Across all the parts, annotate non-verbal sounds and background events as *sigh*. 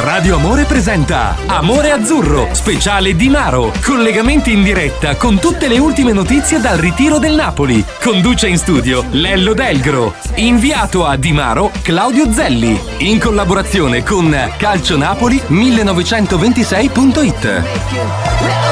Radio Amore presenta Amore Azzurro, speciale Di Maro. Collegamenti in diretta con tutte le ultime notizie dal ritiro del Napoli. Conduce in studio Lello Delgro. Inviato a Di Maro Claudio Zelli. In collaborazione con Calcionapoli 1926.it.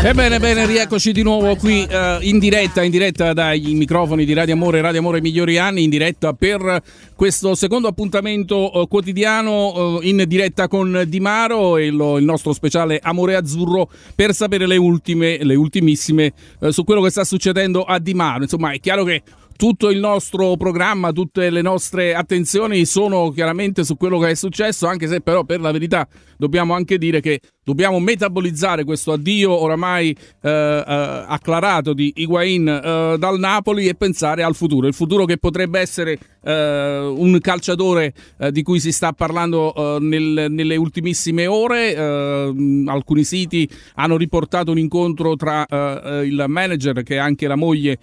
Ebbene, bene, rieccoci di nuovo qui uh, in diretta, in diretta dai microfoni di Radio Amore, Radio Amore Migliori Anni, in diretta per questo secondo appuntamento uh, quotidiano uh, in diretta con Di Maro e lo, il nostro speciale Amore Azzurro per sapere le ultime, le ultimissime su quello che sta succedendo a Di Maro. Insomma, è chiaro che tutto il nostro programma, tutte le nostre attenzioni sono chiaramente su quello che è successo, anche se però per la verità dobbiamo anche dire che dobbiamo metabolizzare questo addio oramai eh, eh, acclarato di Higuain eh, dal Napoli e pensare al futuro, il futuro che potrebbe essere eh, un calciatore eh, di cui si sta parlando eh, nel, nelle ultimissime ore, alcuni siti hanno riportato un incontro tra il manager che è anche la moglie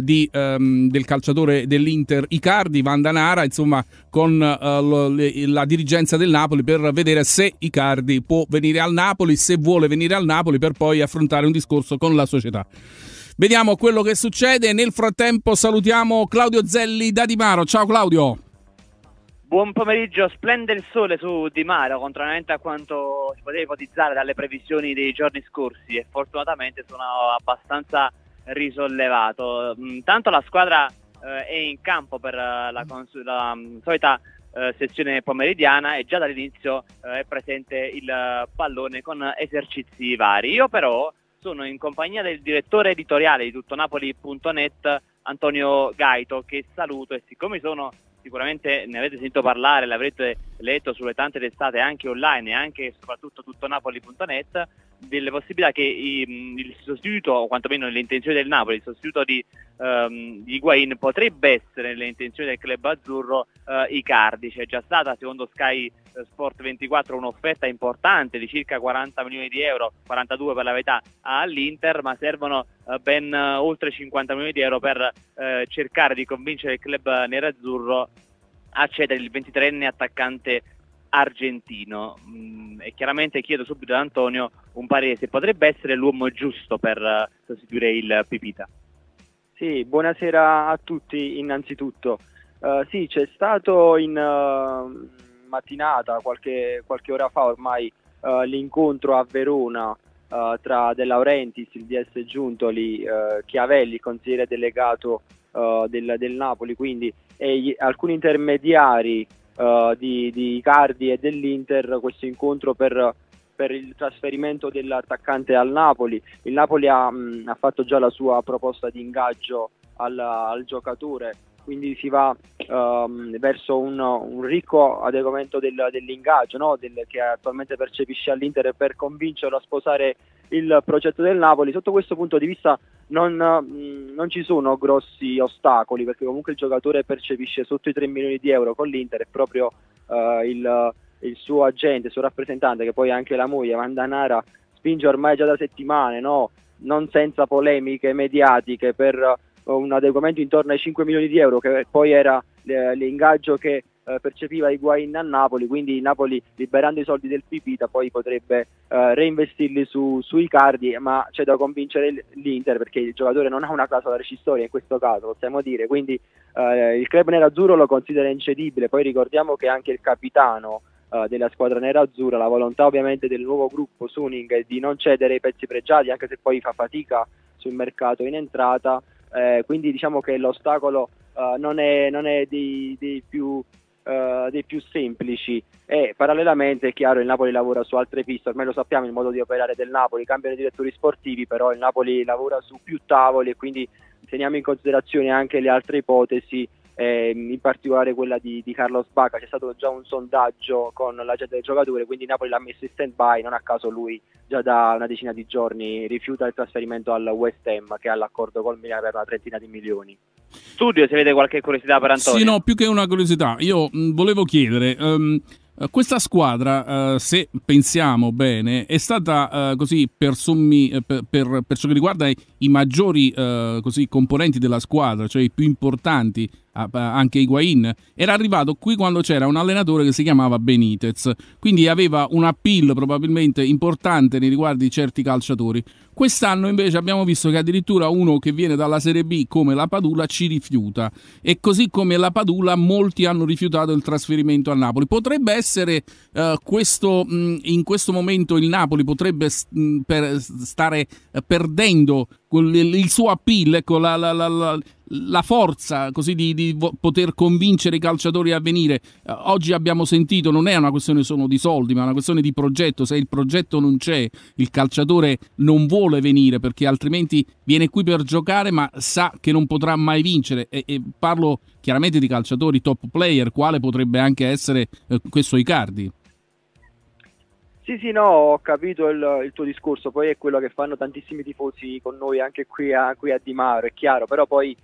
di, um, del calciatore dell'Inter Icardi, Vandanara, insomma con la dirigenza del Napoli per vedere se Icardi può venire al Napoli Napoli se vuole venire al Napoli per poi affrontare un discorso con la società. Vediamo quello che succede. Nel frattempo salutiamo Claudio Zelli da Di Maro. Ciao Claudio. Buon pomeriggio, splende il sole su Di Maro, contrariamente a quanto si poteva ipotizzare dalle previsioni dei giorni scorsi e fortunatamente sono abbastanza risollevato. Intanto la squadra eh, è in campo per la, cons- la um, solita eh, sessione pomeridiana e già dall'inizio eh, è presente il pallone con esercizi vari. Io però sono in compagnia del direttore editoriale di tuttonapoli.net Antonio Gaito che saluto e siccome sono sicuramente ne avete sentito parlare, l'avrete letto sulle tante testate anche online e anche e soprattutto tuttonapoli.net delle possibilità che i, il sostituto, o quantomeno le intenzioni del Napoli, il sostituto di, um, di Higuain potrebbe essere nelle intenzioni del club azzurro uh, Icardi. C'è già stata, secondo Sky Sport 24, un'offerta importante di circa 40 milioni di euro, 42 per la verità, all'Inter, ma servono uh, ben uh, oltre 50 milioni di euro per cercare di convincere il club nerazzurro a cedere il 23enne attaccante argentino. Mm, e chiaramente chiedo subito ad Antonio un parere se potrebbe essere l'uomo giusto per uh, sostituire il Pipita. Sì, buonasera a tutti innanzitutto. Uh, sì, c'è stato in uh, mattinata, qualche, qualche, ora fa ormai, l'incontro a Verona tra De Laurentiis, il DS Giuntoli, Chiavelli, consigliere delegato del, del, Napoli, quindi e gli, alcuni intermediari uh, di, di Cardi e dell'Inter questo incontro per, per, il trasferimento dell'attaccante al Napoli. Il Napoli ha, mh, ha fatto già la sua proposta di ingaggio al, al giocatore quindi si va um, verso un, un, ricco adeguamento del, dell'ingaggio no? del, che attualmente percepisce all'Inter per convincerlo a sposare il progetto del Napoli. Sotto questo punto di vista non, mh, non, ci sono grossi ostacoli perché comunque il giocatore percepisce sotto i 3 milioni di euro con l'Inter e proprio uh, il, il, suo agente, il suo rappresentante che poi anche la moglie, Vandanara, spinge ormai già da settimane, no? non senza polemiche mediatiche per un adeguamento intorno ai 5 milioni di euro che poi era eh, l'ingaggio che eh, percepiva Higuain a Napoli, quindi Napoli liberando i soldi del Pipita poi potrebbe eh, reinvestirli su, sui cardi, ma c'è da convincere l'Inter perché il giocatore non ha una clausola recistoria in questo caso, possiamo dire, quindi eh, il club nerazzurro lo considera incedibile, poi ricordiamo che anche il capitano eh, della squadra nerazzurra, la volontà ovviamente del nuovo gruppo Suning è di non cedere i pezzi pregiati anche se poi fa fatica sul mercato in entrata eh, quindi diciamo che l'ostacolo uh, non è, non è dei, dei, più, uh, dei, più, semplici. E parallelamente è chiaro il Napoli lavora su altre piste, ormai lo sappiamo il modo di operare del Napoli, cambiano i direttori sportivi, però il Napoli lavora su più tavoli e quindi teniamo in considerazione anche le altre ipotesi eh, in particolare quella di, di, Carlos Bacca. C'è stato già un sondaggio con la gente del giocatore, quindi Napoli l'ha messo in stand by, non a caso lui già da una decina di giorni rifiuta il trasferimento al West Ham che ha l'accordo col Milan per una trentina di milioni. Studio, se avete qualche curiosità per Antonio. Sì, no, più che una curiosità, io mh, volevo chiedere... Um, questa squadra, uh, se pensiamo bene, è stata uh, così per, sommi, uh, per, per, per, ciò che riguarda i, i maggiori così, componenti della squadra, cioè i più importanti, anche Higuain, era arrivato qui quando c'era un allenatore che si chiamava Benitez, quindi aveva un appeal probabilmente importante nei riguardi di certi calciatori. Quest'anno invece abbiamo visto che addirittura uno che viene dalla Serie B come la Padula ci rifiuta e così come la Padula molti hanno rifiutato il trasferimento a Napoli. Potrebbe essere uh, questo, mh, in questo momento il Napoli potrebbe mh, per stare uh, perdendo il suo appeal, ecco, la, la, la, la forza così di, di, poter convincere i calciatori a venire. Uh, oggi abbiamo sentito, non è una questione solo di soldi, ma è una questione di progetto. Se il progetto non c'è, il calciatore non vuole venire perché altrimenti viene qui per giocare, ma sa che non potrà mai vincere. E, e parlo chiaramente di calciatori top player, quale potrebbe anche essere uh, questo Icardi. Sì, sì, no, ho capito il, il, tuo discorso, poi è quello che fanno tantissimi tifosi con noi anche qui a, qui a Di Maro, è chiaro, però poi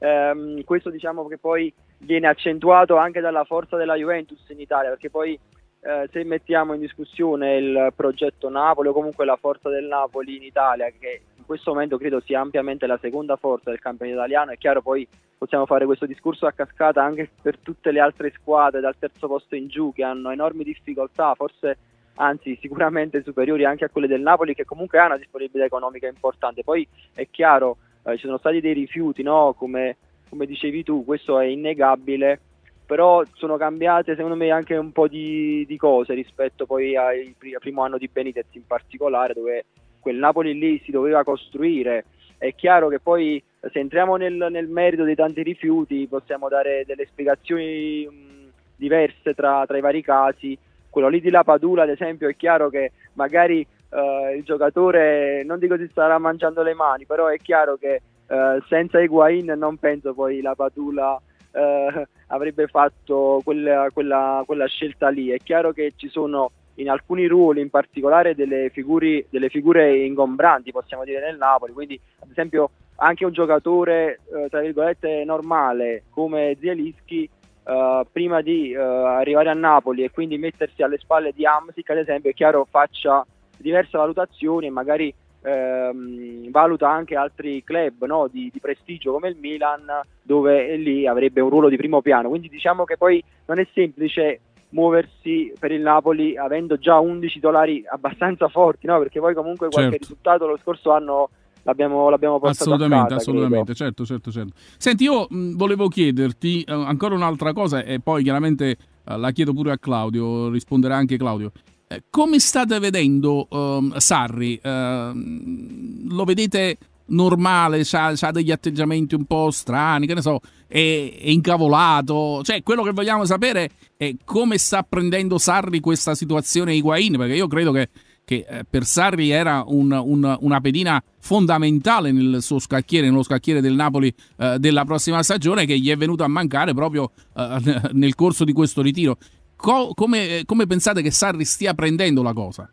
ehm, questo diciamo che poi viene accentuato anche dalla forza della Juventus in Italia, perché poi eh, se mettiamo in discussione il progetto Napoli o comunque la forza del Napoli in Italia, che in questo momento credo sia ampiamente la seconda forza del campionato italiano, è chiaro poi possiamo fare questo discorso a cascata anche per tutte le altre squadre dal terzo posto in giù che hanno enormi difficoltà, forse anzi sicuramente superiori anche a quelle del Napoli che comunque ha una disponibilità economica importante. Poi è chiaro eh, ci sono stati dei rifiuti, no? come, come, dicevi tu, questo è innegabile, però sono cambiate secondo me anche un po' di, di cose rispetto poi al primo anno di Benitez in particolare, dove quel Napoli lì si doveva costruire. È chiaro che poi se entriamo nel, nel merito dei tanti rifiuti possiamo dare delle spiegazioni mh, diverse tra, tra i vari casi. Quello lì di Lapadula, ad esempio, è chiaro che magari uh, il giocatore non dico si starà mangiando le mani, però è chiaro che uh, senza Higuain non penso poi la Padula uh, avrebbe fatto quella, quella, quella, scelta lì. È chiaro che ci sono in alcuni ruoli, in particolare delle, figuri, delle figure ingombranti, possiamo dire, nel Napoli, quindi ad esempio anche un giocatore, tra virgolette, normale come Zielinski, Uh, prima di uh, arrivare a Napoli e quindi mettersi alle spalle di Amsic, ad esempio, è chiaro faccia diverse valutazioni e magari ehm, valuta anche altri club no, di, di, prestigio come il Milan dove lì avrebbe un ruolo di primo piano quindi diciamo che poi non è semplice muoversi per il Napoli avendo già 11 titolari abbastanza forti no? perché poi comunque qualche certo. risultato lo scorso anno l'abbiamo, l'abbiamo portato assolutamente, casa, assolutamente, certo, certo, certo. Senti, io mh, volevo chiederti uh, ancora un'altra cosa e poi chiaramente uh, la chiedo pure a Claudio, risponderà anche Claudio. Eh, come state vedendo um, Sarri? Uh, lo vedete normale, ha degli atteggiamenti un po' strani, che ne so, è, è, incavolato. Cioè, quello che vogliamo sapere è come sta prendendo Sarri questa situazione Higuain, perché io credo che, che eh, per Sarri era un, un, una pedina fondamentale nel suo scacchiere, nello scacchiere del Napoli eh, della prossima stagione, che gli è venuto a mancare proprio eh, *laughs* nel corso di questo ritiro co- come, come, pensate che Sarri stia prendendo la cosa?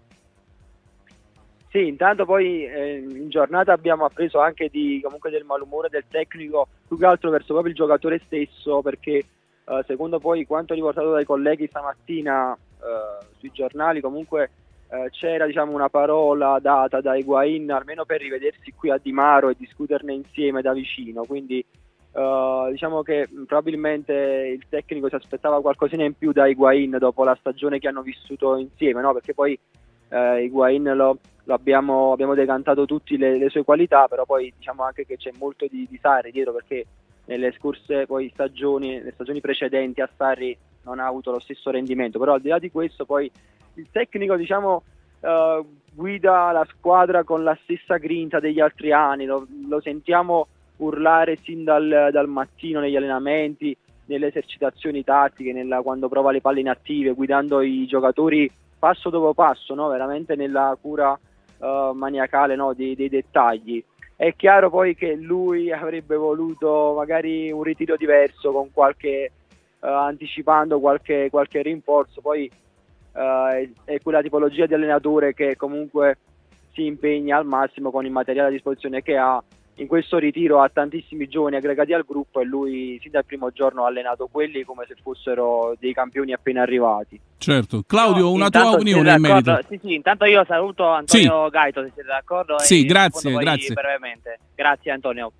Sì, intanto poi eh, in giornata abbiamo appreso anche di, del malumore del tecnico, più che altro verso proprio il giocatore stesso, perché eh, secondo poi quanto riportato dai colleghi stamattina eh, sui giornali, comunque eh, c'era diciamo, una parola data da Higuain almeno per rivedersi qui a Di Maro e discuterne insieme da vicino, quindi Uh, diciamo che probabilmente il tecnico si aspettava qualcosina in più da Higuain dopo la stagione che hanno vissuto insieme, no? perché poi uh, Higuain lo, lo abbiamo, abbiamo, decantato tutti le, le, sue qualità, però poi diciamo anche che c'è molto di, di Sarri dietro perché nelle scorse poi, stagioni, le stagioni precedenti a Sarri non ha avuto lo stesso rendimento, però al di là di questo poi il tecnico diciamo uh, guida la squadra con la stessa grinta degli altri anni, lo, lo sentiamo urlare sin dal, dal mattino negli allenamenti, nelle esercitazioni tattiche, nella, quando prova le palle inattive, guidando i giocatori passo dopo passo, no? veramente nella cura uh, maniacale no? dei, dei, dettagli. È chiaro poi che lui *laughs* avrebbe voluto magari un ritiro diverso, con qualche, uh, anticipando qualche, qualche, rinforzo, poi uh, è, quella tipologia di allenatore che comunque si impegna al massimo con il materiale a disposizione che ha in questo ritiro ha tantissimi giovani aggregati al gruppo e lui sin dal primo giorno ha allenato quelli come se fossero dei campioni appena arrivati. Certo. Claudio, no, una tua opinione in merito? Sì, sì, intanto io saluto Antonio sì. Gaito se siete d'accordo. Sì, grazie, grazie. Brevemente. Grazie Antonio.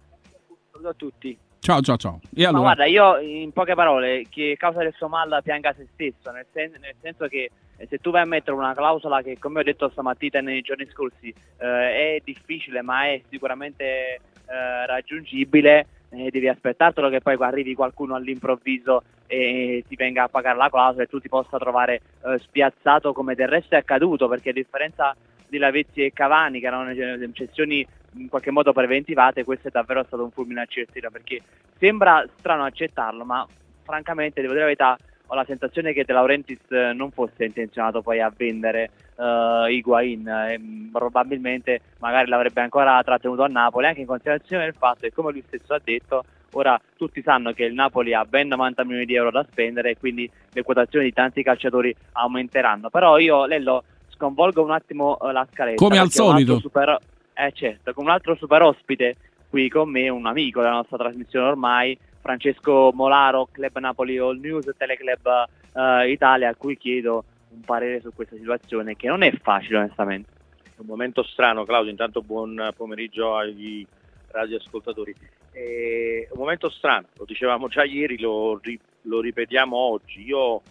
Saluto a tutti. Ciao, ciao, ciao. E allora? Ma guarda, io in poche parole, che a causa del suo mal pianga se stesso, nel, sen- nel, senso che eh, se tu vai a mettere una clausola che, come ho detto stamattina nei giorni scorsi, eh, è difficile ma è sicuramente eh, raggiungibile, eh, devi aspettartelo che poi arrivi qualcuno all'improvviso e ti venga a pagare la clausola e tu ti possa trovare eh, spiazzato come del resto è accaduto, perché a differenza di Lavezzi e Cavani, che erano cessioni in qualche modo preventivate, questo è davvero stato un fulmine a cielsira perché sembra strano accettarlo, ma francamente, devo dire la verità, ho la sensazione che De Laurentiis eh, non fosse intenzionato poi a vendere uh, Higuain e mm, probabilmente magari l'avrebbe ancora trattenuto a Napoli, anche in considerazione del fatto che, come lui stesso ha detto, ora tutti sanno che il Napoli ha ben 90 milioni di euro da spendere e quindi le quotazioni di tanti calciatori aumenteranno. Però io, Lello, sconvolgo un attimo la scaletta. Come al solito. Super, eh certo, con un altro super ospite qui con me, un amico della nostra trasmissione ormai, Francesco Molaro, Club Napoli All News, Teleclub uh, Italia, a cui chiedo un parere su questa situazione che non è facile onestamente. Un momento strano Claudio, intanto buon pomeriggio agli radioascoltatori. È un momento strano, lo dicevamo già ieri, lo, lo ripetiamo oggi. Io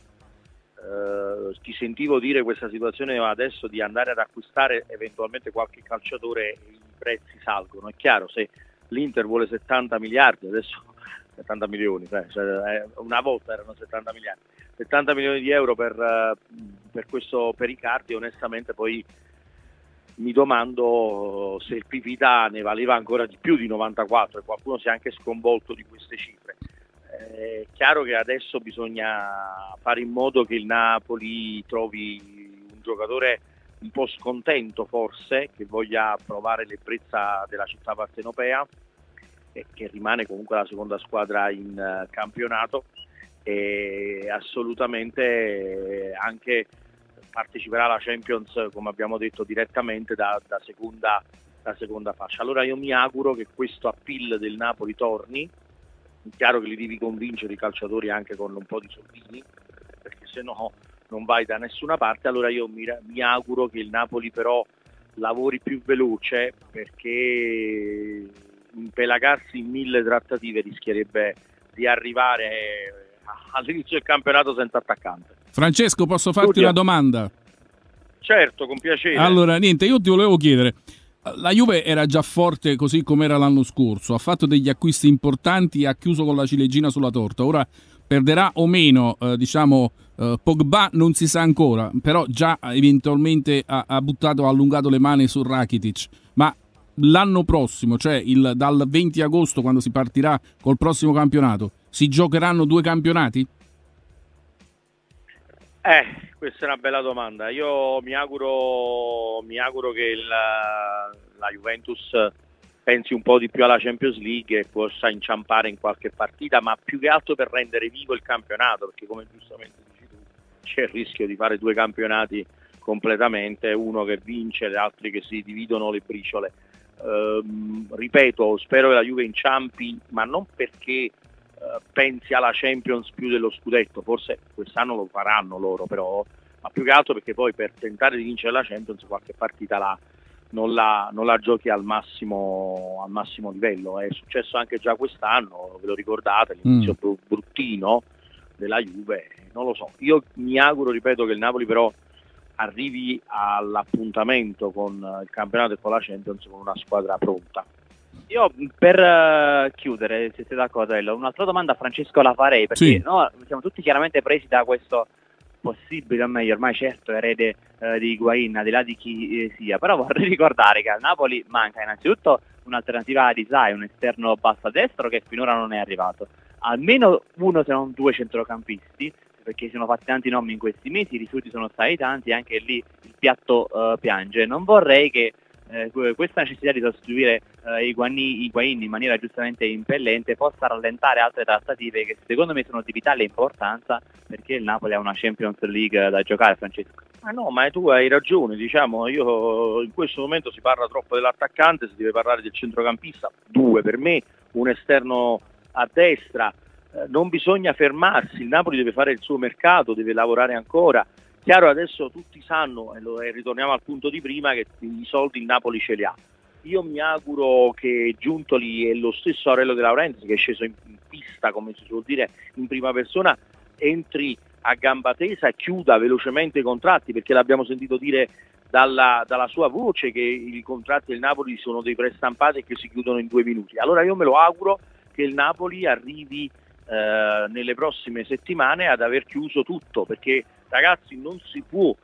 eh, ti sentivo dire questa situazione adesso di andare ad acquistare eventualmente qualche calciatore i prezzi salgono. È chiaro, se l'Inter vuole 70 miliardi, adesso *laughs* 70 milioni, cioè, cioè, una volta erano 70 miliardi, 70 milioni di euro per, eh, per, questo, per i cardi, onestamente poi mi domando se il Pipita ne valeva ancora di più di 94 e qualcuno si è anche sconvolto di queste cifre. È chiaro che adesso bisogna fare in modo che il Napoli trovi un giocatore un po' scontento forse, che voglia provare l'ebbrezza della città partenopea che rimane comunque la seconda squadra in uh, campionato e assolutamente anche parteciperà alla Champions come abbiamo detto direttamente da, da, seconda, da seconda fascia. Allora io mi auguro che questo appeal del Napoli torni, è chiaro che li devi convincere i calciatori anche con un po' di soldini, perché se no non vai da nessuna parte, allora io mi, mi auguro che il Napoli però lavori più veloce perché impelagarsi in mille trattative rischierebbe di arrivare all'inizio del campionato senza attaccante. Francesco, posso farti Studio. una domanda? Certo, con piacere. Allora, niente, io ti volevo chiedere, la Juve era già forte così come era l'anno scorso, ha fatto degli acquisti importanti e ha chiuso con la ciliegina sulla torta. Ora perderà o meno, eh, diciamo, eh, Pogba non si sa ancora, però già eventualmente ha, ha, buttato, ha allungato le mani su Rakitic. Ma l'anno prossimo, cioè il, dal 20 agosto quando si partirà col prossimo campionato, si giocheranno due campionati? Eh, questa è una bella domanda. Io mi auguro, mi auguro che il, la Juventus pensi un po' di più alla Champions League e possa inciampare in qualche partita, ma più che altro per rendere vivo il campionato, perché come giustamente dici tu c'è il rischio di fare due campionati completamente, uno che vince e altri che si dividono le briciole. Uh, ripeto, spero che la Juve inciampi, ma non perché pensi alla Champions più dello scudetto, forse quest'anno lo faranno loro però, ma più che altro perché poi per tentare di vincere la Champions qualche partita la, non, la, non la giochi al massimo, al massimo, livello. È successo anche già quest'anno, ve lo ricordate, l'inizio mm. bruttino della Juve, non lo so. Io mi auguro, ripeto, che il Napoli però arrivi all'appuntamento con il campionato e con la Champions con una squadra pronta. Io per uh, chiudere, se siete d'accordo, un'altra domanda a Francesco la farei, perché sì. no, siamo tutti chiaramente presi da questo possibile, o meglio, ormai certo erede uh, di Higuain, al di là di chi eh, sia, però vorrei *laughs* ricordare che al Napoli manca innanzitutto un'alternativa di Sai, un esterno basso a destro che finora non è arrivato, almeno uno se non due centrocampisti, perché si sono fatti tanti nomi in questi mesi, i risultati sono stati tanti, anche lì il piatto uh, piange. Non vorrei che eh, questa necessità di sostituire eh, Higuain in maniera giustamente impellente possa rallentare altre trattative che secondo me sono di vitale importanza perché il Napoli ha una Champions League da giocare Francesco. Ah no, ma tu hai ragione, diciamo, io in questo momento si parla troppo dell'attaccante, si deve parlare del centrocampista, due per me, un esterno a destra, eh, non bisogna fermarsi, il Napoli deve fare il suo mercato, deve lavorare ancora, Chiaro, adesso tutti sanno, e, ritorniamo al punto di prima, che i soldi il Napoli ce li ha. io mi auguro che Giuntoli e lo stesso Aurelio De Laurenti che è sceso in pista, come si suol dire, in prima persona, entri a gamba tesa e chiuda velocemente i contratti, perché l'abbiamo sentito dire dalla, dalla, sua voce che i contratti del Napoli sono dei prestampati e che si chiudono in due minuti. Allora io me lo auguro che il Napoli arrivi eh, nelle prossime settimane ad aver chiuso tutto, perché ragazzi non si può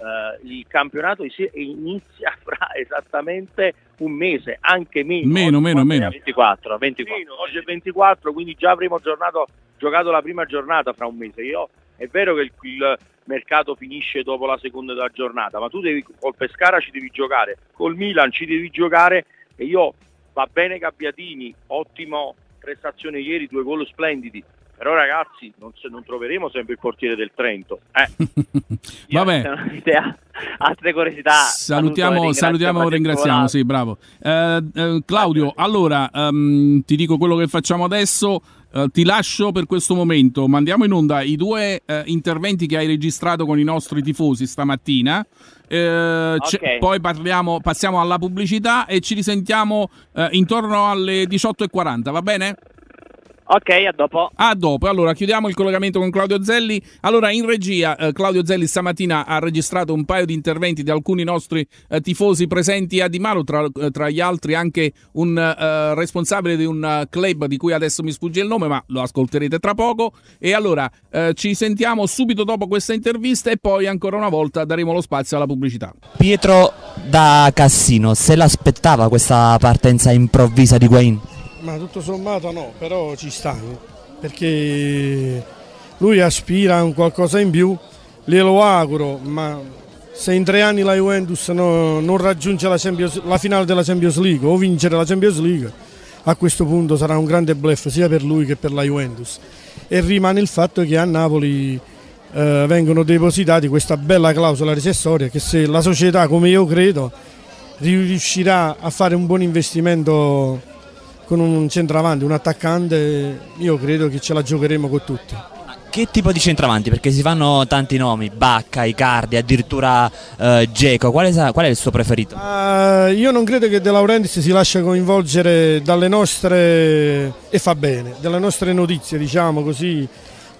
Uh, il campionato inizia *laughs* fra esattamente un mese, anche meno. Meno, meno, meno. 24, 24. Meno, oggi è 24, quindi già avremo giocato, giocato la prima giornata fra un mese. Io, è vero che il, il, mercato finisce dopo la seconda giornata, ma tu devi, col Pescara ci devi giocare, col Milan ci devi giocare e io va bene Gabbiatini, ottimo prestazione ieri, due gol splendidi, però ragazzi non, non, troveremo sempre il portiere del Trento. Eh. *laughs* Vabbè. Altre curiosità. Salutiamo, salutiamo e ringraziamo. Sì, bravo. Eh, eh, Claudio, allora um, ti dico quello che facciamo adesso. Uh, ti lascio per questo momento. Mandiamo in onda i due uh, interventi che hai registrato con i nostri tifosi stamattina. Uh, okay. Poi parliamo, passiamo alla pubblicità e ci risentiamo intorno alle 18.40. Va bene? Ok, a dopo. A dopo. Allora, chiudiamo il collegamento con Claudio Zelli. Allora, in regia, eh, Claudio Zelli stamattina ha registrato un paio di interventi di alcuni nostri eh, tifosi presenti a Di Maro, tra, eh, tra gli altri anche un eh, responsabile di un club di cui adesso mi sfugge il nome, ma lo ascolterete tra poco. E allora, eh, ci sentiamo subito dopo questa intervista e poi ancora una volta daremo lo spazio alla pubblicità. Pietro da Cassino, se l'aspettava questa partenza improvvisa di Guain? Ma tutto sommato no, però ci sta, perché lui aspira a un qualcosa in più, glielo auguro, ma se in tre anni la Juventus no, non raggiunge la, la, finale della Champions League o vincere la Champions League, a questo punto sarà un grande bluff sia per lui che per la Juventus. E rimane il fatto che a Napoli eh, vengono depositati questa bella clausola recessoria che se la società, come io credo, riuscirà a fare un buon investimento con un centravanti, un attaccante, io credo che ce la giocheremo con tutti. Che tipo di centravanti? Perché si fanno tanti nomi, Bacca, Icardi, addirittura uh, Geco, qual, qual, è il suo preferito? Uh, io non credo che De Laurentiis si lascia coinvolgere dalle nostre, e fa bene, dalle nostre notizie, diciamo così.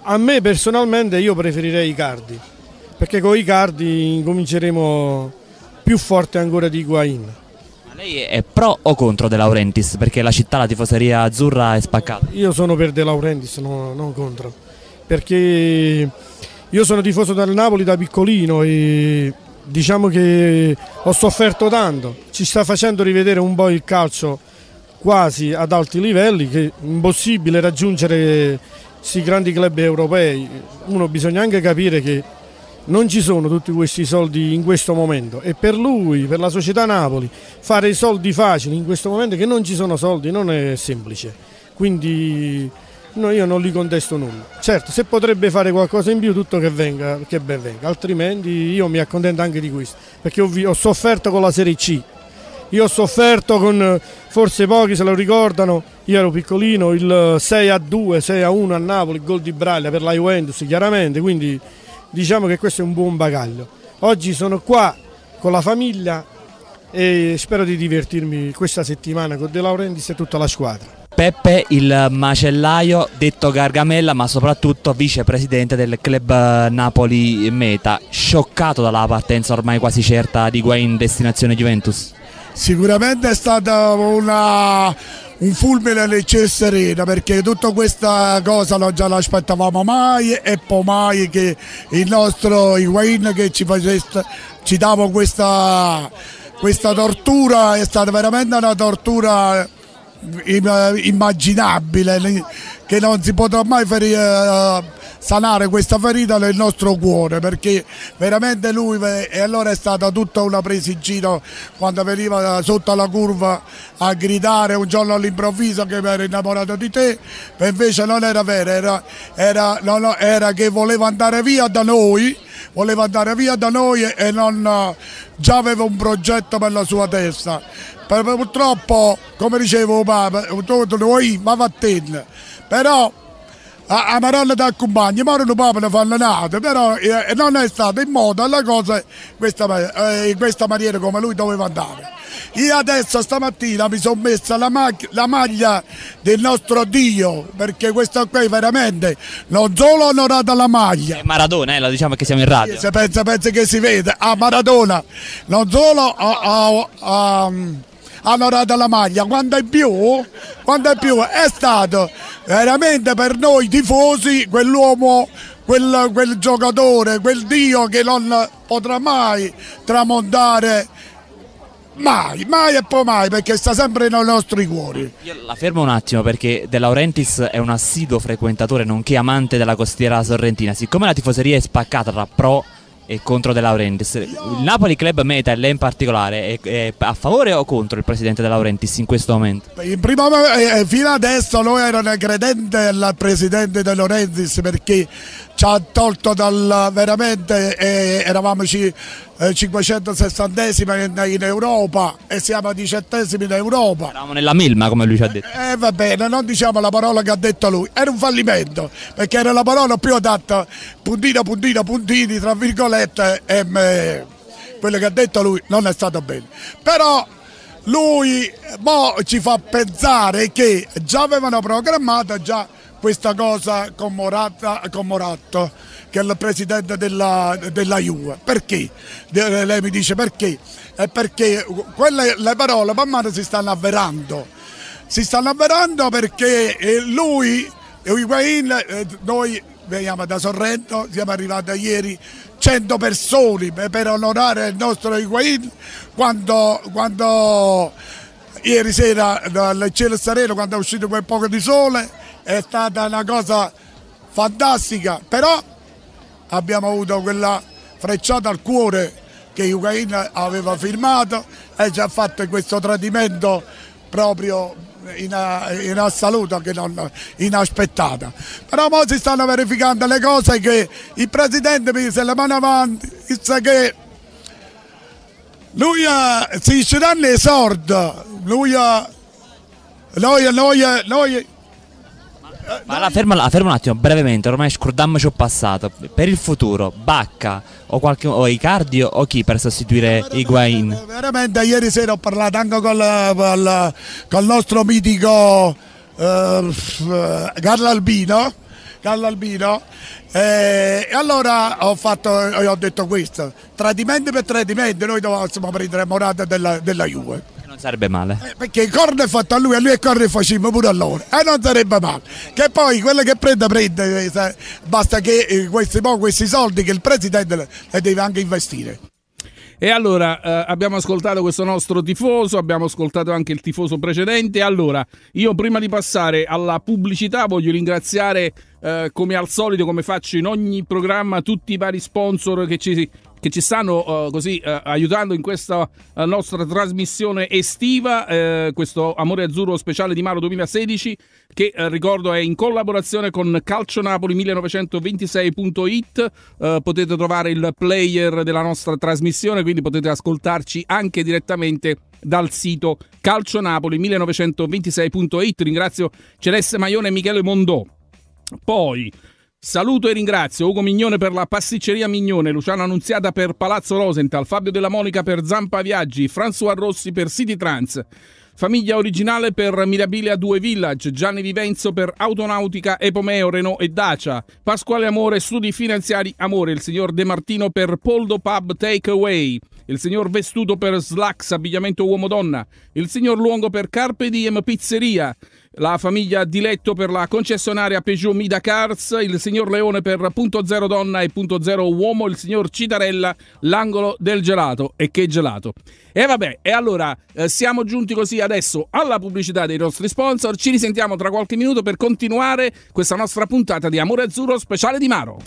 A me personalmente io preferirei Icardi, perché con Icardi incominceremo più forte ancora di Guain. Lei è pro o contro De Laurentiis? Perché la città, la tifoseria azzurra è spaccata. Io sono per De Laurentiis, no, non contro. Perché io sono tifoso del Napoli da piccolino e diciamo che ho sofferto tanto. Ci sta facendo rivedere un po' il calcio quasi ad alti livelli, che è impossibile raggiungere questi grandi club europei. Uno bisogna anche capire che non ci sono tutti questi soldi in questo momento e per lui, per la società Napoli, fare i soldi facili in questo momento che non ci sono soldi non è semplice. Quindi no, io non gli contesto nulla. Certo, se potrebbe fare qualcosa in più, tutto che venga, che ben venga, altrimenti io mi accontento anche di questo, perché ho, ho sofferto con la Serie C. Io ho sofferto con, forse pochi se lo ricordano, io ero piccolino, il 6 a 2, 6 a 1 a Napoli, gol di Braglia per la Juventus, chiaramente, quindi diciamo che questo è un buon bagaglio. Oggi sono qua con la famiglia e spero di divertirmi questa settimana con De Laurentiis e tutta la squadra. Peppe il macellaio, detto Gargamella, ma soprattutto vicepresidente del club Napoli Meta, scioccato dalla partenza ormai quasi certa di Guain destinazione Juventus? Sicuramente è stata una, un fulmine nel cielo sereno perché tutta questa cosa non già l'aspettavamo mai e poi mai che il nostro Higuain che ci, facesse, ci dava questa, questa tortura è stata veramente una tortura immaginabile che non si potrà mai ferire sanare questa ferita nel nostro cuore perché veramente lui e allora è stata tutta una presa in giro quando veniva sotto la curva a gridare un giorno all'improvviso che mi ero innamorato di te e invece non era vero era, era, no, era che voleva andare via da noi voleva andare via da noi e non, già aveva un progetto per la sua testa purtroppo come dicevo Papa noi ma va a però a, a Maronna da compagni, ma non proprio fanno nata, però eh, non è stato in modo alla cosa questa, eh, in questa maniera come lui doveva andare. Io adesso stamattina mi sono messa la, mag- la maglia del nostro Dio, perché questo qui veramente non solo ha onorato la maglia. È Maradona, eh, lo diciamo che siamo in radio. Se pensa, pensa che si vede, a Maradona non solo ha, ha- ha- ha onorato la maglia, quando è più, quando è più è stato veramente per noi tifosi quell'uomo, quel, quel giocatore, quel Dio che non potrà mai tramontare, mai, mai e poi mai, perché sta sempre nei nostri cuori. Io la fermo un attimo perché De Laurentiis è un assiduo frequentatore nonché amante della costiera sorrentina. Siccome la tifoseria è spaccata tra pro contro De Laurentiis, il Napoli Club Meta lei in particolare è, è a favore o contro il presidente De Laurentiis in questo momento? In primo mo- eh, fino adesso noi eravamo credenti al presidente De Laurentiis perché ci ha tolto dal veramente eh, eravamo ci- eh, 560esimi in, in Europa e siamo diciottesimi in Europa. Eravamo nella melma come lui ci ha detto. Eh va bene, non diciamo la parola che ha detto lui, era un fallimento, perché era la parola più adatta, puntino, puntino, puntini, tra virgolette, e me- quello che ha detto lui non è stato bene. Però lui mo ci fa pensare che già avevano programmato già questa cosa con, Morata, con Moratto, che è il presidente della, della Juve. Perché? De- Lei mi dice perché? È perché quelle, le parole man mano si stanno avverando. Si stanno avverando perché eh, lui, Higuain, eh, noi veniamo da Sorrento, siamo arrivati ieri 100 persone per- per onorare il nostro Higuain quando, quando ieri sera dal cielo sereno quando è uscito quel poco di sole è stata una cosa fantastica però abbiamo avuto quella frecciata al cuore che Higuain aveva firmato e ci ha fatto questo tradimento proprio in, in assoluto che non inaspettata. Però ora si stanno verificando le cose che il presidente mise le mani avanti disse che lui eh, si ci danno i sordi lui eh, noi, noi, noi Ma la ferma, la ferma un attimo, brevemente, ormai scordiamoci il passato. Per il futuro, Bacca o, qualche, o Icardi o chi per sostituire Higuain? Veramente ieri sera ho parlato anche col, col- col nostro mitico eh, Carlo Albino, Carlo Albino eh, e allora ho, fatto, ho detto questo, tradimenti per tradimenti noi dovessimo prendere Morata della, della Juve. Sarebbe male. Eh, Perché il corno è fatto a lui e lui il corno facciamo pure a loro e non sarebbe male che poi quello che prende prende eh, basta che eh, questi, questi soldi che il presidente le le deve anche investire E allora eh, abbiamo ascoltato questo nostro tifoso, abbiamo ascoltato anche il tifoso precedente. Allora, io prima di passare alla pubblicità voglio ringraziare eh, come al solito, come faccio in ogni programma, tutti i vari sponsor che ci, che ci stanno eh, così eh, aiutando in questa eh, nostra trasmissione estiva, questo Amore Azzurro speciale di Maro 2016 che ricordo è in collaborazione con calcionapoli1926.it eh, potete trovare il player della nostra trasmissione quindi potete ascoltarci anche direttamente dal sito calcionapoli1926.it ringrazio Celeste Maione e Michele Mondò. Poi Saluto e ringrazio Ugo Mignone per la pasticceria Mignone, Luciano Annunziata per Palazzo Rosenthal, Fabio Della Monica per Zampa Viaggi, François Rossi per City Trans, Famiglia Originale per Mirabilia 2 Village, Gianni Vivenzo per Autonautica, Epomeo, Renault e Dacia, Pasquale Amore, Studi Finanziari Amore, il signor De Martino per Poldo Pub Takeaway, il signor Vestuto per Slacks Abbigliamento Uomo-Donna, il signor Luongo per Carpe Diem Pizzeria, la famiglia Diletto per la concessionaria Peugeot Mida Cars, il signor Leone per Punto Zero Donna e Punto Zero Uomo, il signor Citarella, l'angolo del gelato. E che gelato! E vabbè, e allora eh, siamo giunti così adesso alla pubblicità dei nostri sponsor. Ci risentiamo tra qualche minuto per continuare questa nostra puntata di Amore Azzurro speciale di Maro.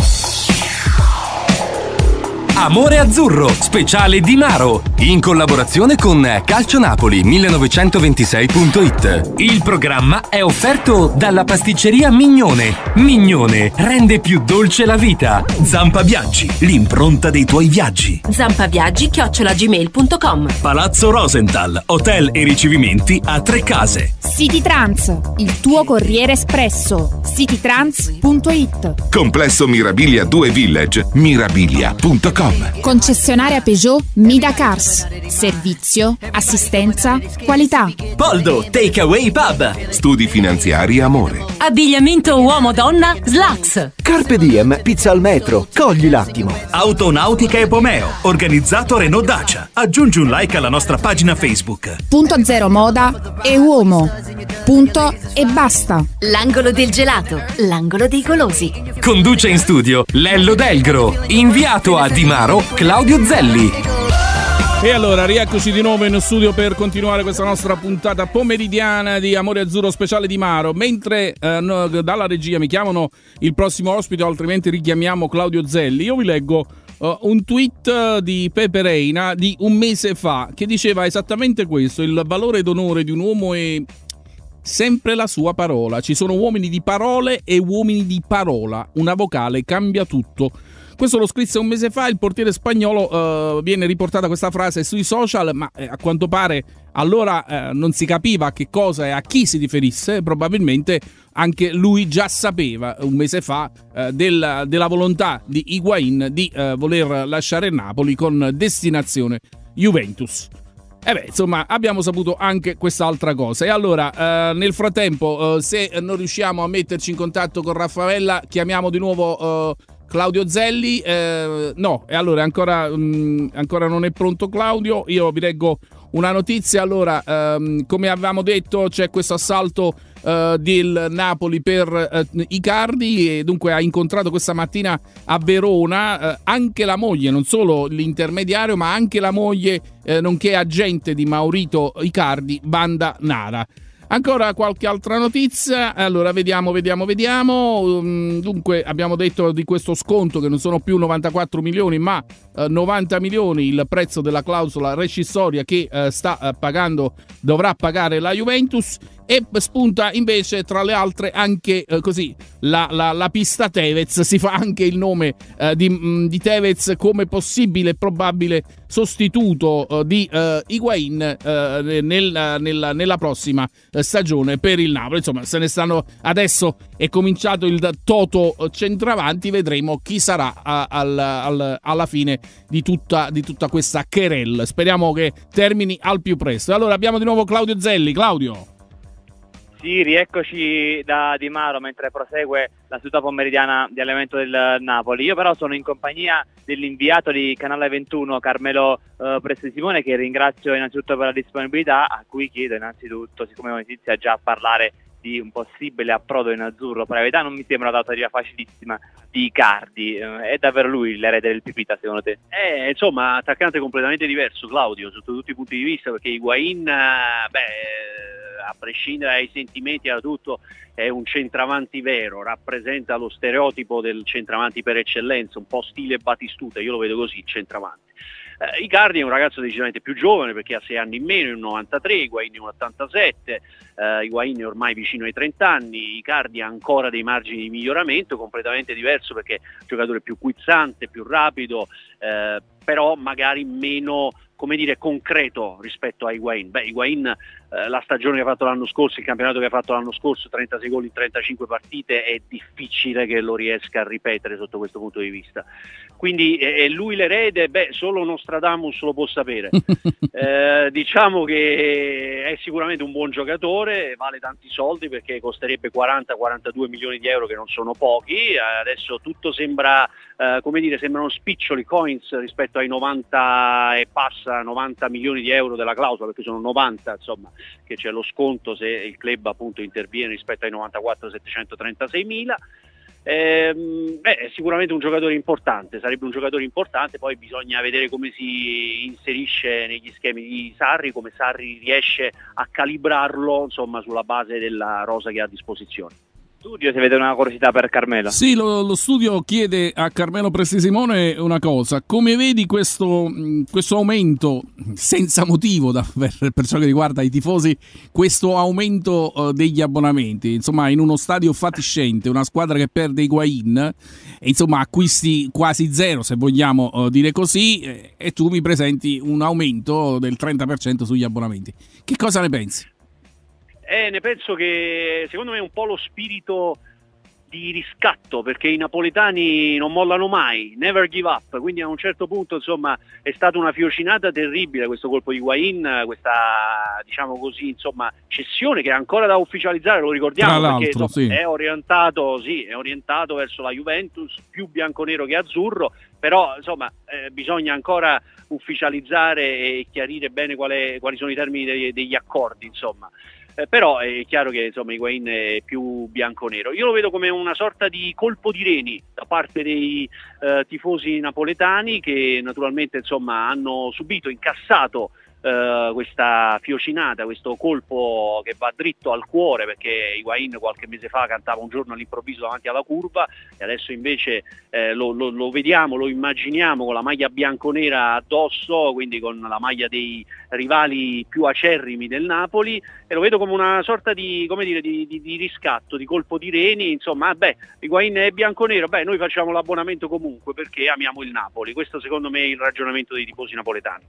Amore Azzurro, speciale di Maro, in collaborazione con Calcio Napoli 1926.it. Il programma è offerto dalla pasticceria Mignone. Mignone rende più dolce la vita. Zampa Viaggi, l'impronta dei tuoi viaggi. zampaviaggi chiocciolagmail.com Palazzo Rosenthal, hotel e ricevimenti a tre case. City Trans, il tuo corriere espresso. citytrans.it Complesso Mirabilia 2 Village, mirabilia.com. Mida.com. Concessionaria Peugeot Mida Cars. Servizio, assistenza, qualità. Poldo Takeaway Pub. Studi finanziari Amore. Abbigliamento uomo-donna Slacks. Carpe Diem, pizza al metro. Cogli l'attimo. Autonautica e Pomeo. Organizzato Renault Dacia. Aggiungi un like alla nostra pagina Facebook. Punto zero moda e uomo. Punto e basta. L'angolo del gelato. L'angolo dei golosi. Conduce in studio Lello Delgro. Inviato a Dimaro Claudio Zelli. E allora, rieccoci di nuovo in studio per continuare questa nostra puntata pomeridiana di Amore Azzurro speciale di Maro. Mentre eh, dalla regia mi chiamano il prossimo ospite, altrimenti richiamiamo Claudio Zelli, io vi leggo uh, un tweet di Pepe Reina di un mese fa che diceva esattamente questo: il valore d'onore di un uomo è sempre la sua parola. Ci sono uomini di parole e uomini di parola. Una vocale cambia tutto. Questo lo scrisse un mese fa, il portiere spagnolo eh, viene riportata questa frase sui social, ma eh, a quanto pare allora eh, non si capiva a che cosa e a chi si riferisse, probabilmente anche lui già sapeva un mese fa eh, del, della volontà di Higuain di eh, voler lasciare Napoli con destinazione Juventus. E beh, insomma, abbiamo saputo anche quest'altra cosa. E allora, eh, nel frattempo, eh, se non riusciamo a metterci in contatto con Raffaella, chiamiamo di nuovo eh, Claudio Zelli. Eh, no, e allora ancora, mh, ancora non è pronto Claudio. Io vi leggo una notizia. Allora, ehm, come avevamo detto, c'è questo assalto eh, del Napoli per eh, Icardi e dunque ha incontrato questa mattina a Verona eh, anche la moglie, non solo l'intermediario, ma anche la moglie, eh, nonché agente di Maurito Icardi, Banda Nara. Ancora qualche altra notizia? Allora, vediamo, vediamo, vediamo. Um, dunque, abbiamo detto di questo sconto che non sono più 94 milioni, ma uh, 90 milioni il prezzo della clausola rescissoria che uh, sta uh, pagando, dovrà pagare la Juventus. E spunta invece, tra le altre, anche così la, la, la, pista Tevez. Si fa anche il nome di, mh, di, Tevez come possibile e probabile sostituto di Higuain nel, nella, nella prossima stagione per il Napoli. Insomma, se ne stanno adesso è cominciato il Toto centravanti, vedremo chi sarà al, al, alla fine di tutta, di tutta questa querel. Speriamo che termini al più presto. Allora abbiamo di nuovo Claudio Zelli. Claudio. Sì, rieccoci da Di Maro mentre prosegue la seduta pomeridiana di allenamento del Napoli. Io però sono in compagnia dell'inviato di Canale 21, Carmelo eh, Presti Simone, che ringrazio innanzitutto per la disponibilità, a cui chiedo innanzitutto, siccome inizia già a parlare di un possibile approdo in azzurro, per la verità non mi sembra una data facilissima di Cardi. Eh, è davvero lui l'erede del Pipita secondo te? Eh, insomma, attaccante completamente diverso, Claudio, sotto tutti i punti di vista, perché Higuain, eh, beh a prescindere dai sentimenti da tutto, è un centravanti vero, rappresenta lo stereotipo del centravanti per eccellenza, un po' stile Batistuta, io lo vedo così, centravanti. Eh, Icardi è un ragazzo decisamente più giovane perché ha 6 anni in meno, in 93, Higuain in 87, eh, Higuain è ormai vicino ai 30 anni, Icardi ha ancora dei margini di miglioramento, completamente diverso perché è un giocatore più quizzante, più rapido, eh, però magari meno come dire, concreto rispetto a Higuain. Beh, Higuain eh, la stagione che ha fatto l'anno scorso, il campionato che ha fatto l'anno scorso, 36 gol in 35 partite, è difficile che lo riesca a ripetere sotto questo punto di vista. Quindi è lui l'erede? Beh, solo Nostradamus lo può sapere. *laughs* eh, diciamo che è sicuramente un buon giocatore, vale tanti soldi perché costerebbe 40-42 milioni di euro che non sono pochi, adesso tutto sembra, eh, come dire, sembrano spiccioli coins rispetto ai 90 e passa 90 milioni di euro della clausola, perché sono 90 insomma, che c'è lo sconto se il club appunto interviene rispetto ai 94 736 mila. Ehm, beh, è sicuramente un giocatore importante, sarebbe un giocatore importante, poi bisogna vedere come si inserisce negli schemi di Sarri, come Sarri riesce a calibrarlo insomma, sulla base della rosa che ha a disposizione studio se vede una curiosità per Carmelo. Sì, lo, lo, studio chiede a Carmelo Presti Simone una cosa. Come vedi questo, questo aumento senza motivo da, per, *laughs* per, ciò che riguarda i tifosi, questo aumento uh, degli abbonamenti? Insomma, in uno stadio fatiscente, una squadra che perde i Guain, insomma acquisti quasi zero, se vogliamo uh, dire così, e, e tu mi presenti un aumento del 30% sugli abbonamenti. Che cosa ne pensi? Eh, ne penso che secondo me un po' lo spirito di riscatto perché i napoletani non mollano mai, never give up, quindi a un certo punto insomma è stata una fiocinata terribile questo colpo di Guain, questa diciamo così insomma cessione che è ancora da ufficializzare, lo ricordiamo perché insomma, sì. è, orientato, sì, è orientato verso la Juventus più bianconero che azzurro, però insomma eh, bisogna ancora ufficializzare e chiarire bene qual è- quali sono i termini dei- degli accordi insomma. Eh, però è chiaro che insomma Higuain è più bianco-nero. Io lo vedo come una sorta di colpo di reni da parte dei eh, tifosi napoletani che naturalmente insomma hanno subito, incassato eh, questa fiocinata, questo colpo che va dritto al cuore perché Higuain qualche mese fa cantava un giorno all'improvviso davanti alla curva e adesso invece eh, lo, lo- lo vediamo, lo immaginiamo con la maglia bianco-nera addosso, quindi con la maglia dei rivali più acerrimi del Napoli e lo vedo come una sorta di, dire, di, di- di riscatto, di colpo di reni, insomma, beh, Higuain è bianco-nero, beh, noi facciamo l'abbonamento comunque perché amiamo il Napoli, questo secondo me è il ragionamento dei tifosi napoletani.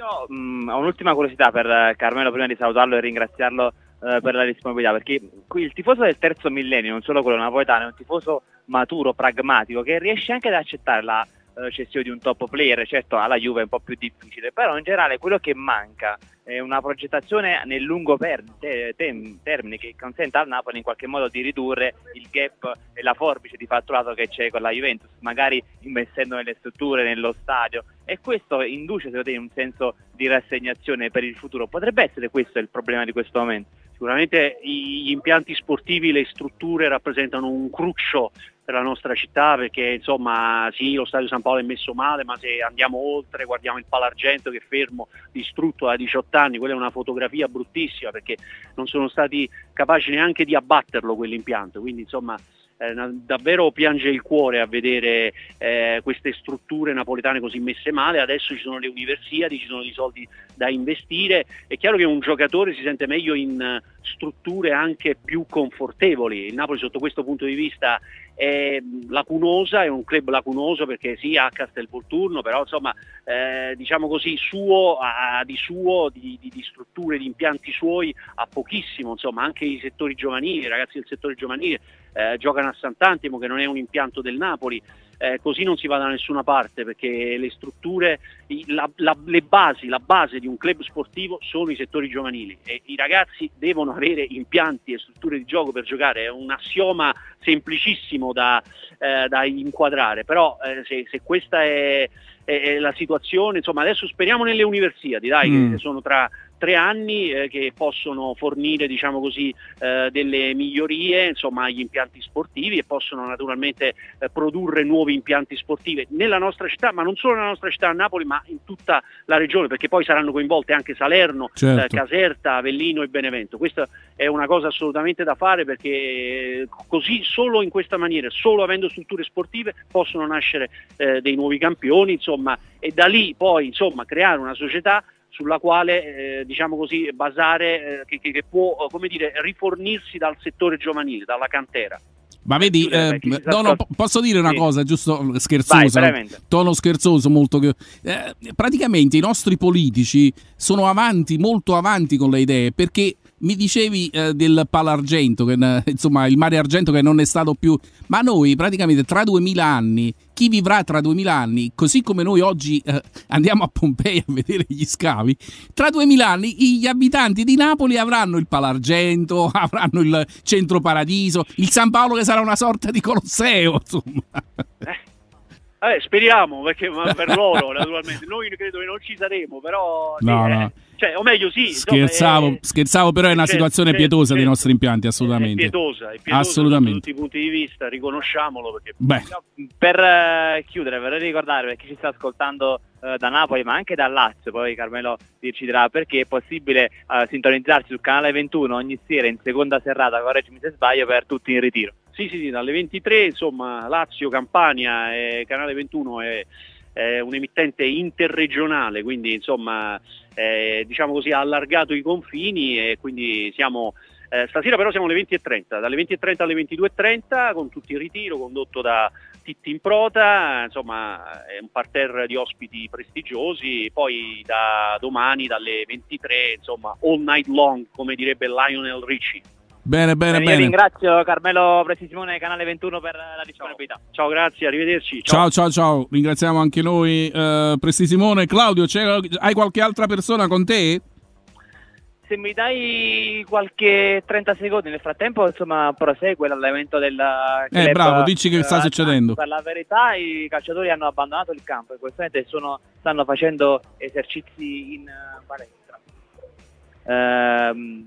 Io mh, ho un'ultima curiosità per eh, Carmelo prima di salutarlo e ringraziarlo eh, per la disponibilità, perché qui il tifoso del terzo millennio, non solo quello napoletano, è un tifoso maturo, pragmatico, che riesce anche ad accettare la eh, cessione di un top player, certo alla Juve è un po' più difficile, però in generale quello che manca è una progettazione nel lungo per- te- tem- termine che consenta al Napoli in qualche modo di ridurre il gap e la forbice di fatturato che c'è con la Juventus, magari investendo nelle strutture, nello stadio e questo induce secondo te un senso di rassegnazione per il futuro. Potrebbe essere questo il problema di questo momento? Sicuramente gli impianti sportivi, le strutture rappresentano un cruccio per la nostra città perché insomma sì lo stadio San Paolo è messo male ma se andiamo oltre guardiamo il Palargento che è fermo distrutto da 18 anni quella è una fotografia bruttissima perché non sono stati capaci neanche di abbatterlo quell'impianto quindi insomma eh, davvero piange il cuore a vedere eh, queste strutture napoletane così messe male, adesso ci sono le universiadi, ci sono dei soldi da investire, è chiaro che un giocatore si sente meglio in strutture anche più confortevoli, il Napoli sotto questo punto di vista è lacunosa, è un club lacunoso perché sì ha Castelvolturno, però insomma eh, diciamo così suo, ha di suo, di, di- di strutture, di impianti suoi ha pochissimo, insomma anche i settori giovanili, i ragazzi del settore giovanile eh, giocano a Sant'Antimo che non è un impianto del Napoli, eh, così non si va da nessuna parte perché le strutture, la- la- le basi, la base di un club sportivo sono i settori giovanili e i ragazzi devono avere impianti e strutture di gioco per giocare, è un assioma semplicissimo da, eh, da inquadrare, però eh, se, se questa è, è- è la situazione, insomma adesso speriamo nelle universiadi, dai, Mm. che sono tra tre anni eh, che possono fornire diciamo così eh, delle migliorie insomma agli impianti sportivi e possono naturalmente eh, produrre nuovi impianti sportivi nella nostra città ma non solo nella nostra città a Napoli ma in tutta la regione perché poi saranno coinvolte anche Salerno, Certo. eh, Caserta, Avellino e Benevento questa è una cosa assolutamente da fare perché eh, così solo in questa maniera solo avendo strutture sportive possono nascere eh, dei nuovi campioni insomma e da lì poi insomma creare una società sulla quale eh, diciamo così basare eh, che, che- può eh, come dire rifornirsi dal settore giovanile, dalla cantera. Ma vedi, eh, sta no, no, posso dire una Sì. cosa giusto Vai, scherzosa, veramente. tono scherzoso molto. che- eh, praticamente i nostri politici sono avanti, molto avanti con le idee perché mi dicevi eh, del Palargento, che, eh, insomma il mare argento che non è stato più... Ma noi praticamente tra 2000 anni, chi vivrà tra 2000 anni, così come noi oggi eh, andiamo a Pompei a vedere gli scavi, tra 2000 anni gli abitanti di Napoli avranno il Palargento, *laughs* avranno il Centro Paradiso, il San Paolo che sarà una sorta di Colosseo, insomma. Eh, speriamo, perché per *laughs* loro naturalmente, noi credo che non ci saremo, però No, eh, no. cioè, o meglio sì, insomma, Scherzavo, è- scherzavo, però è una certo, situazione certo, pietosa dei certo. nostri impianti, è assolutamente. pietosa, è pietosa Assolutamente. da tutti i punti di vista, riconosciamolo perché Beh, Per eh, chiudere, vorrei ricordare per chi ci sta ascoltando eh, da Napoli, ma anche da Lazio, poi Carmelo ci dirà perché è possibile eh, sintonizzarsi sul canale 21 ogni sera in seconda serrata, correggimi se sbaglio, per tutti in ritiro. Sì, sì, sì, dalle 23, insomma, Lazio, Campania e Canale 21 è, è un emittente interregionale, quindi insomma, eh, diciamo così, ha allargato i confini e quindi siamo... eh, stasera però siamo alle 20.30, dalle 20.30 alle 22.30 con tutto il ritiro condotto da Titti in Prota, insomma è un parterre di ospiti prestigiosi, poi da domani dalle 23, insomma all night long come direbbe Lionel Richie. Bene, bene, bene. ringrazio Carmelo Prestisimone Canale 21 per la disponibilità. Ciao, grazie, arrivederci. Ciao, ciao, ciao. Ringraziamo anche noi, eh, Presti Simone. Claudio, c'è- hai qualche altra persona con te? Se mi dai qualche 30 secondi nel frattempo, insomma, prosegue l'allenamento del club. Eh, bravo, dici che sta Eh, succedendo. Per la verità i calciatori hanno abbandonato il campo e in questo momento sono- stanno facendo esercizi in eh, palestra. Ehm,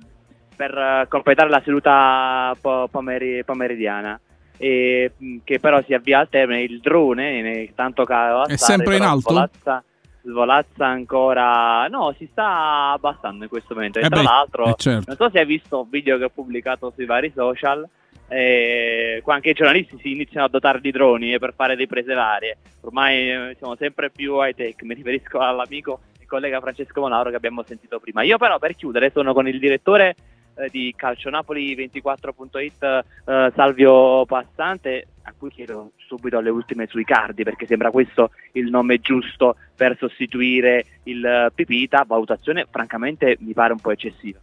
per eh, completare la seduta po- pomeri- pomeridiana. E, mh, che però si avvia al termine il drone ne- tanto caro È sempre in alto? svolazza, svolazza ancora no si sta abbassando in questo momento e Eh tra beh, l'altro eh, certo. non so se hai visto un video che ho pubblicato sui vari social eh, qua anche i giornalisti si iniziano a dotare di droni eh, per fare riprese varie ormai eh, siamo sempre più high tech mi riferisco all'amico e collega Francesco Monauro che abbiamo sentito prima io però per chiudere sono con il direttore eh, di calcionapoli24.it eh, Salvio Passante a cui chiedo subito le ultime sui cardi perché sembra questo il nome giusto per sostituire il eh, Pipita valutazione francamente mi pare un po' eccessiva.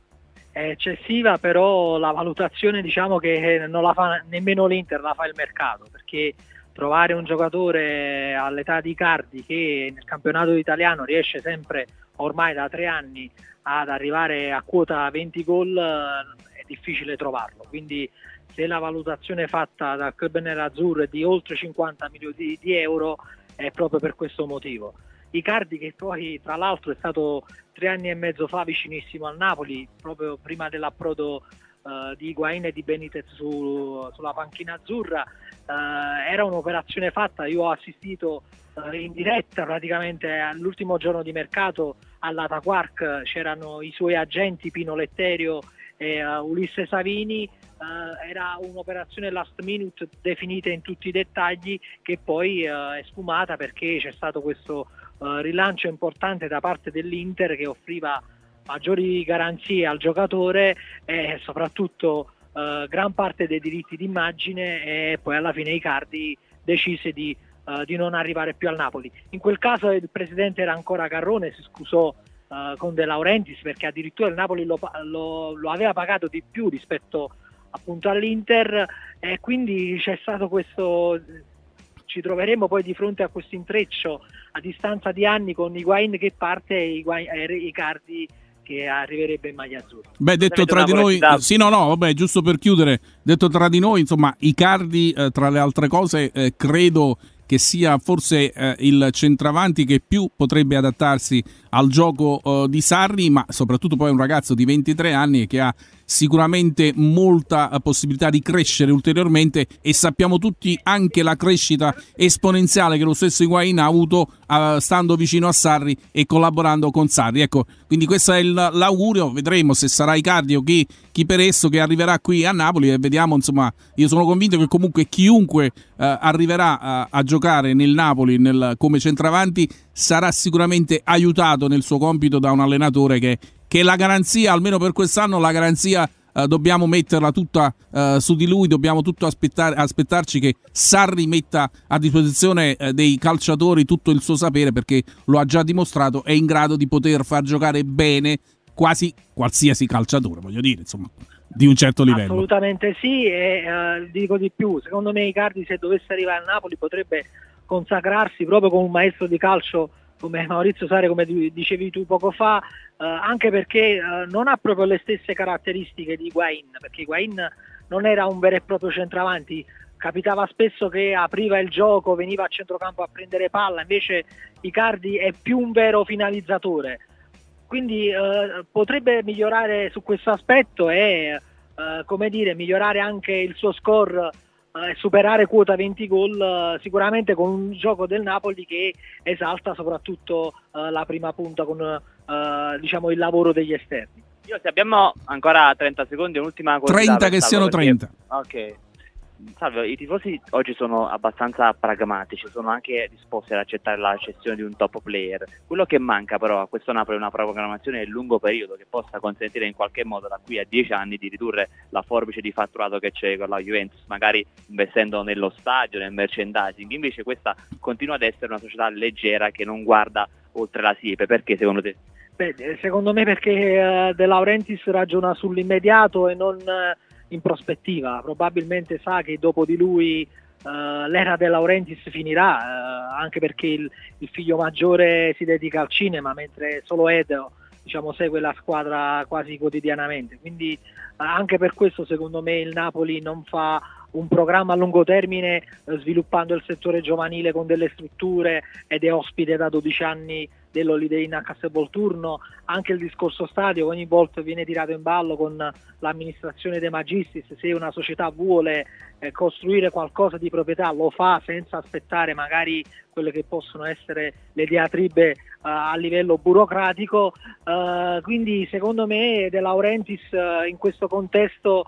È eccessiva, però la valutazione diciamo che non la fa nemmeno l'Inter, la fa il mercato, perché trovare un giocatore all'età di Cardi che nel campionato italiano riesce sempre ormai da tre anni ad arrivare a quota 20 gol eh, è difficile trovarlo. Quindi se la valutazione fatta dal club nerazzurro è di oltre 50 milioni di, euro è proprio per questo motivo. Icardi che poi tra l'altro è stato tre anni e mezzo fa vicinissimo al Napoli, proprio prima dell'approdo eh, di Higuain e di Benitez su- sulla panchina azzurra, eh, era un'operazione fatta, io ho assistito eh, in diretta praticamente all'ultimo giorno di mercato all'Ata Quark, c'erano i suoi agenti Pino Letterio e eh, Ulisse Savini, eh, era un'operazione last minute definita in tutti i dettagli che poi eh, è sfumata perché c'è stato questo rilancio importante da parte dell'Inter che offriva maggiori garanzie al giocatore e soprattutto eh, gran parte dei diritti d'immagine e poi alla fine Icardi decise di, eh, di non arrivare più al Napoli. In quel caso il presidente era ancora Carrone, si scusò eh, con De Laurentiis perché addirittura il Napoli lo, lo- lo aveva pagato di più rispetto appunto all'Inter e quindi c'è stato questo ci troveremo poi di fronte a questo intreccio a distanza di anni con Higuain che parte e Higuain- e Icardi che arriverebbe in maglia azzurra. Beh, detto tra di noi, sì, no, no, vabbè, giusto per chiudere, detto tra di noi, insomma, Icardi, eh, tra le altre cose, eh, credo che sia forse eh, il centravanti che più potrebbe adattarsi al gioco eh, di Sarri, ma soprattutto poi è un ragazzo di 23 anni che ha sicuramente molta eh, possibilità di crescere ulteriormente e sappiamo tutti anche la crescita esponenziale che lo stesso Higuain ha avuto eh, stando vicino a Sarri e collaborando con Sarri. Ecco, quindi questo è l'augurio, vedremo se sarà Icardi o chi, chi per esso che arriverà qui a Napoli e vediamo, insomma, io sono convinto che comunque chiunque eh, arriverà a, a giocare nel Napoli nel- come centravanti sarà sicuramente aiutato nel suo compito da un allenatore che, che la garanzia, almeno per quest'anno, la garanzia eh, dobbiamo metterla tutta eh, su di lui, dobbiamo tutto aspettare, aspettarci che Sarri metta a disposizione eh, dei calciatori tutto il suo sapere perché lo ha già dimostrato, è in grado di poter far giocare bene quasi qualsiasi calciatore, voglio dire, insomma, di un certo livello. Assolutamente sì, e eh, dico di più, secondo me Icardi se dovesse arrivare a Napoli potrebbe consacrarsi proprio come un maestro di calcio come Maurizio Sare, come di- dicevi tu poco fa, eh, anche perché eh, non ha proprio le stesse caratteristiche di Higuain, perché Higuain non era un vero e proprio centravanti, capitava spesso che apriva il gioco, veniva a centrocampo a prendere palla, invece Icardi è più un vero finalizzatore. Quindi eh, potrebbe migliorare su questo aspetto e eh, come dire, migliorare anche il suo score eh, superare quota 20 gol eh, sicuramente con un gioco del Napoli che esalta soprattutto eh, la prima punta con diciamo il lavoro degli esterni. Io se abbiamo ancora 30 secondi, un'ultima cosa. 30 che siano 30. Ok. Salve, i tifosi oggi sono abbastanza pragmatici, sono anche disposti ad accettare la cessione di un top player. Quello che manca però a questo Napoli è una programmazione a lungo periodo che possa consentire in qualche modo da qui a 10 anni di ridurre la forbice di fatturato che c'è con la Juventus, magari investendo nello stadio, nel merchandising. Invece questa continua ad essere una società leggera che non guarda oltre la siepe. Perché secondo te? Beh, eh, secondo me perché eh, De Laurentiis ragiona sull'immediato e non, eh, in prospettiva, probabilmente sa che dopo di lui Uh, l'era De Laurentiis finirà, uh, anche perché il, il, figlio maggiore si dedica al cinema, mentre solo Edo diciamo, segue la squadra quasi quotidianamente. Quindi uh, anche per questo secondo me il Napoli non fa un programma a lungo termine sviluppando il settore giovanile con delle strutture ed è ospite da 12 anni dell'Holiday Inn a Castelvolturno, anche il discorso stadio ogni volta viene tirato in ballo con l'amministrazione dei Magistris, se una società vuole eh, costruire qualcosa di proprietà lo fa senza aspettare magari quelle che possono essere le diatribe uh, a livello burocratico, uh, quindi secondo me De Laurentiis uh, in questo contesto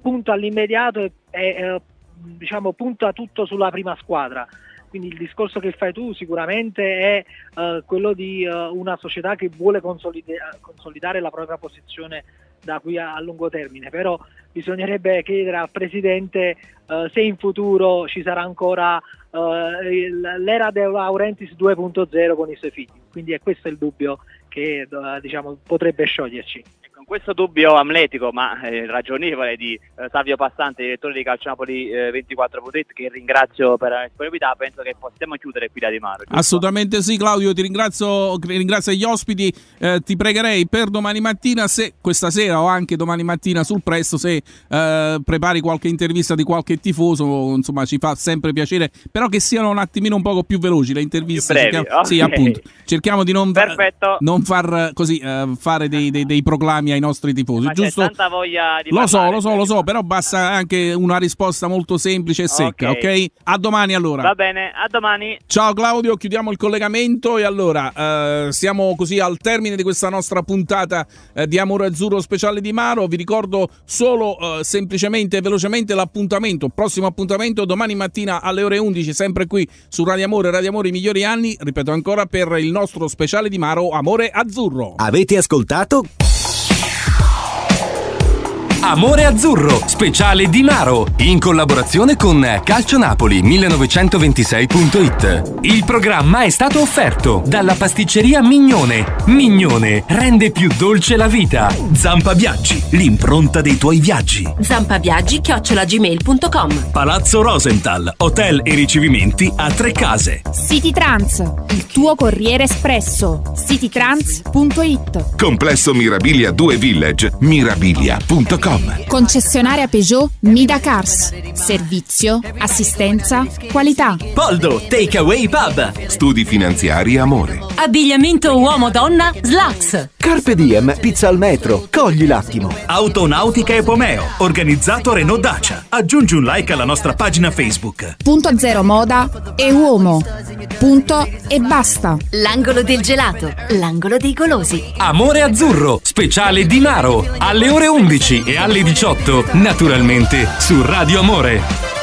punta all'immediato e, e diciamo, punta tutto sulla prima squadra. Quindi il discorso che fai tu sicuramente è uh, quello di una società che vuole consolida- consolidare la propria posizione da qui a, a, lungo termine, però bisognerebbe chiedere al Presidente uh, se in futuro ci sarà ancora l'era De Laurentiis 2.0 con i suoi figli. Quindi è questo il dubbio che diciamo, potrebbe scioglierci. Con questo dubbio amletico ma eh, ragionevole di eh, Savio Passante, direttore di Calciopoli eh, 24.it, che ringrazio per la disponibilità, penso che possiamo chiudere qui da Di Maro. Giusto? Assolutamente sì, Claudio, ti ringrazio, ringrazio gli ospiti, eh, ti pregherei per domani mattina, se questa sera o anche domani mattina sul presto, se eh, prepari qualche intervista di qualche tifoso, insomma ci fa sempre piacere, però che siano un attimino un poco più veloci le interviste. Brevi, cerchiamo, okay. Sì, appunto, cerchiamo di non, non far così, eh, fare dei, dei, dei proclami ai nostri tifosi, Ma giusto? C'è tanta voglia di lo so, lo so, lo so, però basta anche una risposta molto semplice e secca, ok? Ok. A domani allora. Va bene, a domani. Ciao Claudio, chiudiamo il collegamento e allora eh, siamo così al termine di questa nostra puntata eh, di Amore Azzurro speciale di Maro. Vi ricordo solo eh, semplicemente e velocemente l'appuntamento, prossimo appuntamento domani mattina alle ore 11, sempre qui su Radio Amore, Radio Amore i migliori anni, ripeto ancora per il nostro speciale di Maro Amore Azzurro. Avete ascoltato? Amore Azzurro, speciale di Maro, in collaborazione con Calcio Napoli 1926.it. Il programma è stato offerto dalla pasticceria Mignone. Mignone rende più dolce la vita. Zampa Viaggi, l'impronta dei tuoi viaggi. Zampaviaggi chiocciolagmail.com Palazzo Rosenthal, hotel e ricevimenti a tre case. City Trans, il tuo corriere espresso. citytrans.it Complesso Mirabilia 2 Village, mirabilia.com. Concessionaria Peugeot Mida Cars. Servizio, assistenza, qualità. Poldo Takeaway Pub. Studi finanziari Amore. Abbigliamento uomo-donna Slacks. Carpe Diem, pizza al metro. Cogli l'attimo. Autonautica e Pomeo, organizzato Renault Dacia. Aggiungi un like alla nostra pagina Facebook. Punto zero moda e uomo. Punto e basta. L'angolo del gelato. L'angolo dei golosi. Amore Azzurro, speciale di Maro, alle ore 11 e alle 18, naturalmente su Radio Amore.